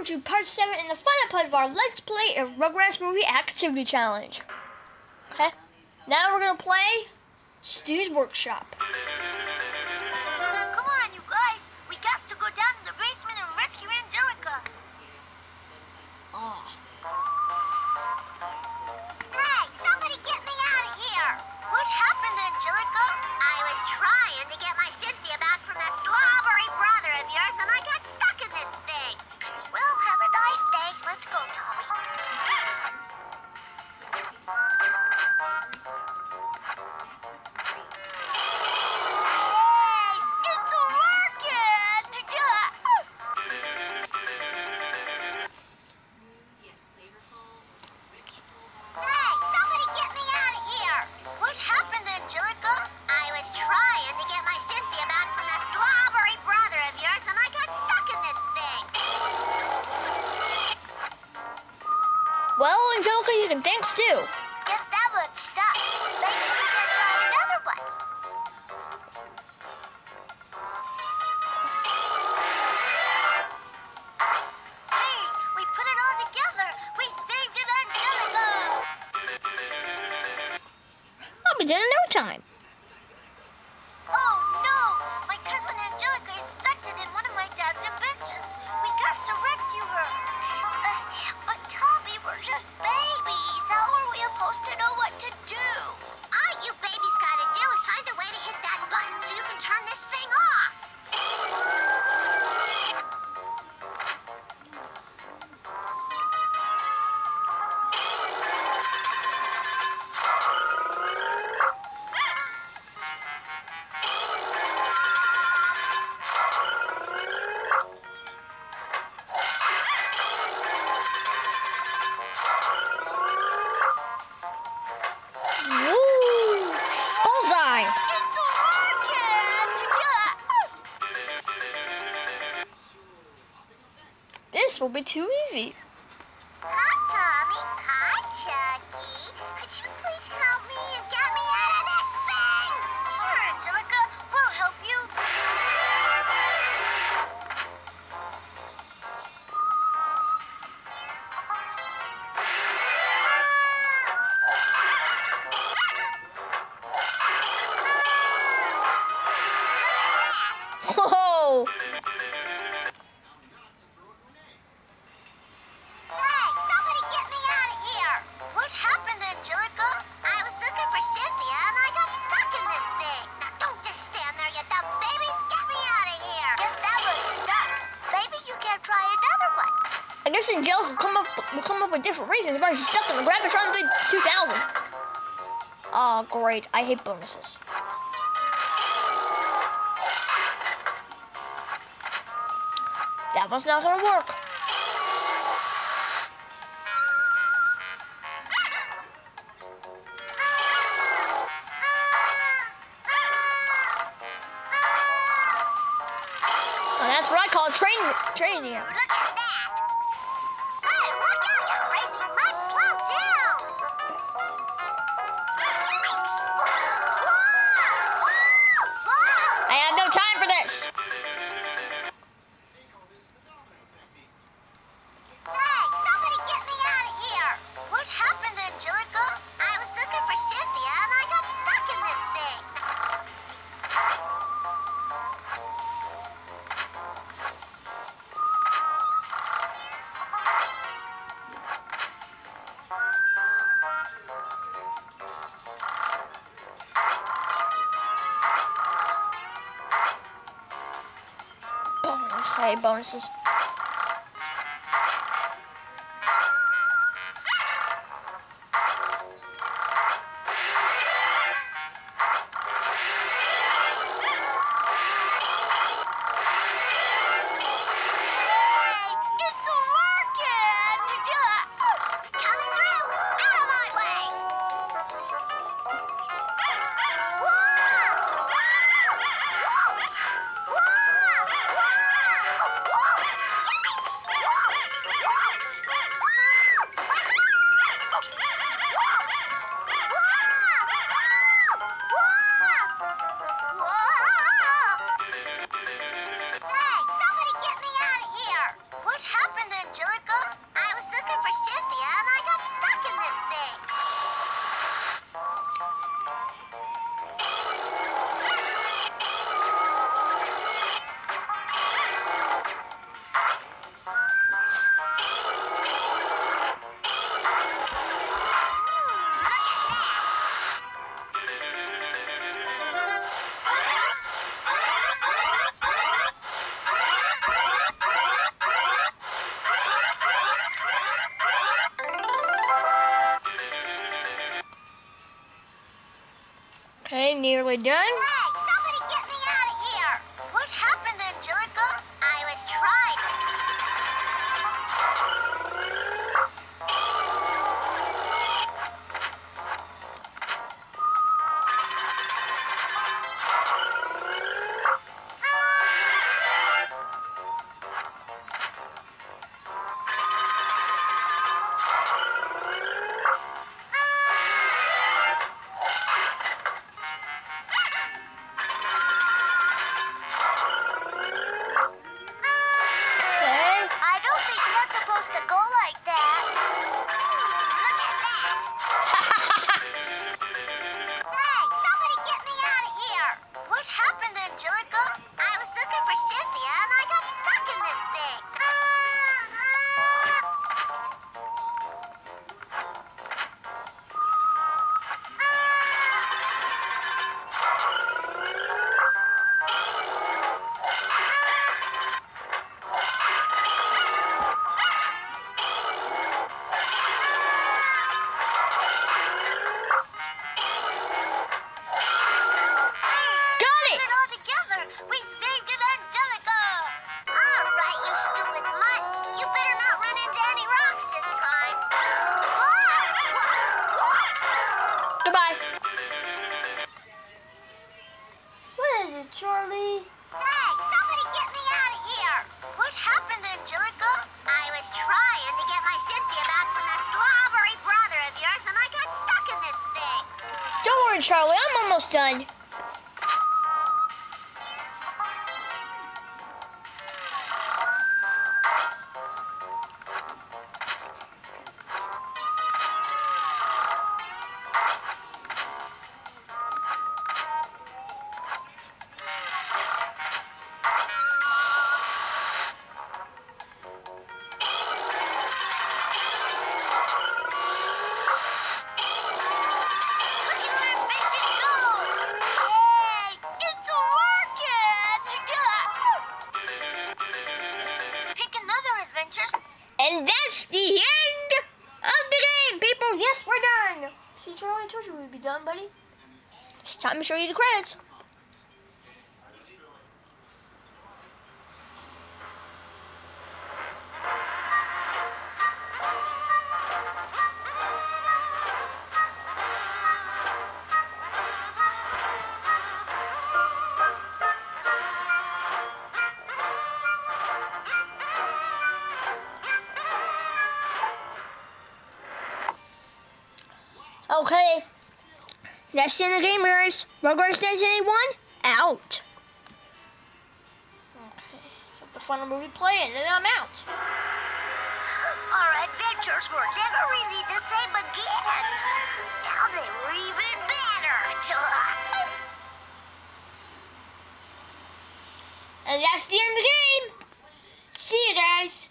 welcome to part 7 and the final part of our Let's Play a Rugrats Movie Activity Challenge. Okay, now we're going to play Stu's Workshop. Come on, you guys. We got to go down to the basement and rescue Angelica. Oh. even thanks too. this will be too easy. in jail will come up will come up with different reasons why she's stuck in the Gravitron 2000. Oh, great. I hate bonuses. That one's not gonna work. Oh, that's what I call train training. I have no time for this. bonuses. Nearly done. Charlie. I'm almost done. time to show you the credits. That's the end of the game, guys. Rugrats 1991, out. Okay, so the final movie playing, and then I'm out. Our adventures were never really the same again. Now they were even better. and that's the end of the game. See you guys.